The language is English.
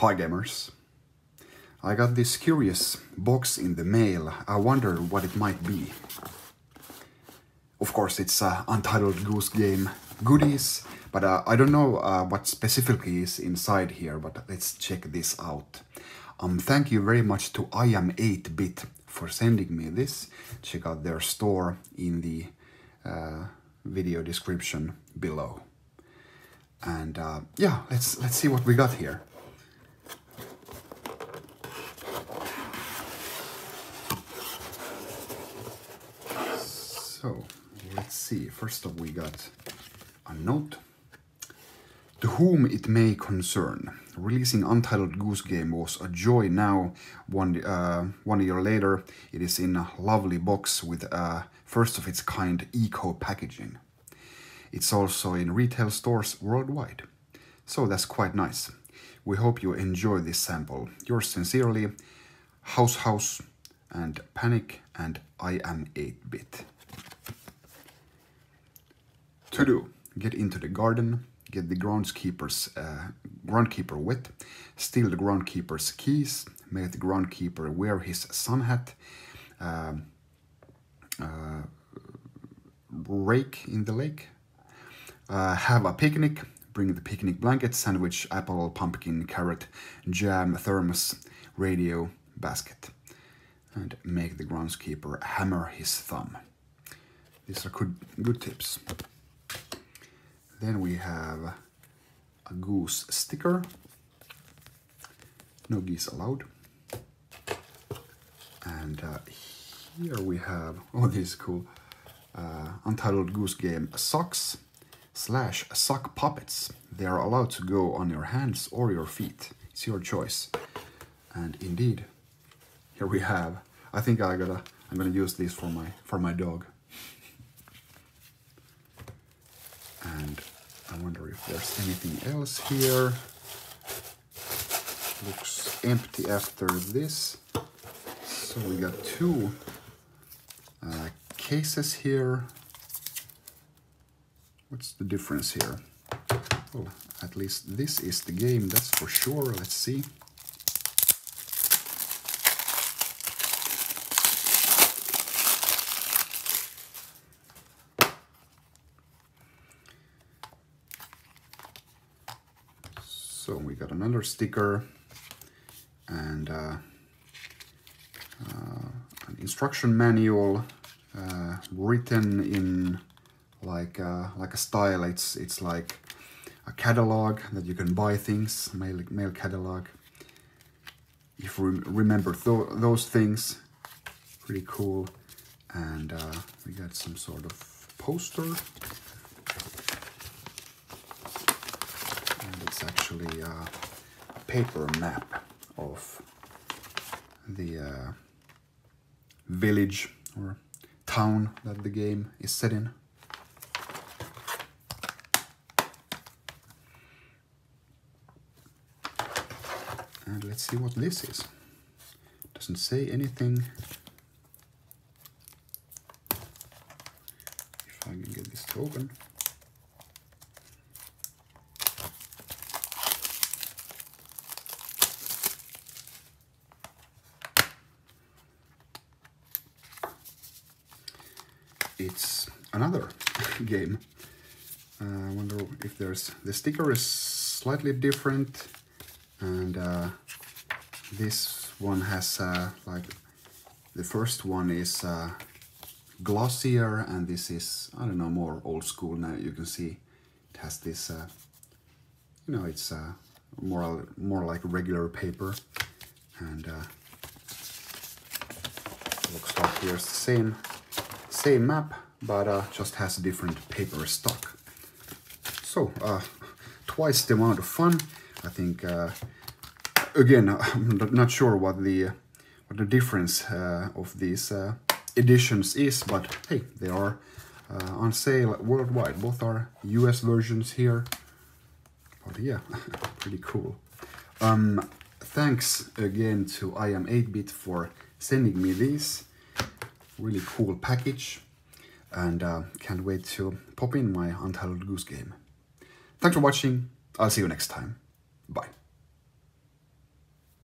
Hi gamers. I got this curious box in the mail. I wonder what it might be. Of course it's uh, Untitled Goose Game goodies, but uh, I don't know uh, what specifically is inside here, but let's check this out. Um, thank you very much to iam8bit for sending me this. Check out their store in the uh, video description below. And uh, yeah, let's let's see what we got here. So let's see. First up, we got a note. To whom it may concern, releasing Untitled Goose Game was a joy. Now, one uh, one year later, it is in a lovely box with a first of its kind eco packaging. It's also in retail stores worldwide. So that's quite nice. We hope you enjoy this sample. Yours sincerely, House House and Panic and iam8bit. To do, get into the garden, get the groundskeeper's uh, groundkeeper wet, steal the groundkeeper's keys, make the groundkeeper wear his sun hat, uh, uh, rake in the lake, uh, have a picnic, bring the picnic blanket, sandwich, apple, pumpkin, carrot, jam, thermos, radio, basket. And make the groundskeeper hammer his thumb. These are good, good tips. Then we have a goose sticker. No geese allowed. And uh, here we have, oh this is cool, uh, Untitled Goose Game socks slash sock puppets. They are allowed to go on your hands or your feet. It's your choice. And indeed, here we have. I think I gotta. I'm gonna use this for my for my dog. And I wonder if there's anything else here. Looks empty after this. So we got two uh, cases here What's the difference here? Well, at least this is the game, that's for sure. Let's see. So we got another sticker and uh, uh, an instruction manual uh, written in like uh, like a style. It's it's like a catalog that you can buy things, mail mail catalog. If you remember th those things, pretty cool. And uh, we got some sort of poster. It's actually a paper map of the uh, village or town that the game is set in. And let's see what this is. Doesn't say anything. If I can get this to open. It's another game. Uh, I wonder if there's... The sticker is slightly different and uh, this one has uh, like the first one is uh, glossier and this is I don't know more old school now you can see it has this uh, you know it's uh, more more like regular paper and looks like here's the same same map but just has a different paper stock so twice the amount of fun I think uh, again I'm not sure what the what the difference uh, of these uh, editions is, but hey, they are uh, on sale worldwide. Both are US versions here. But yeah, pretty cool. Um, thanks again to iam8bit for sending me these. Really cool package. And uh, can't wait to pop in my Untitled Goose Game. Thanks for watching. I'll see you next time. Bye.